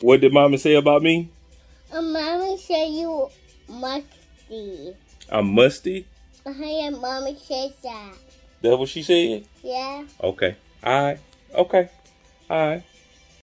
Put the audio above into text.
What did mama say about me? Uh, mommy said you musty. I'm musty? Uh, yeah, mommy said that. That what she said? Yeah. Okay. Alright. Okay. Alright.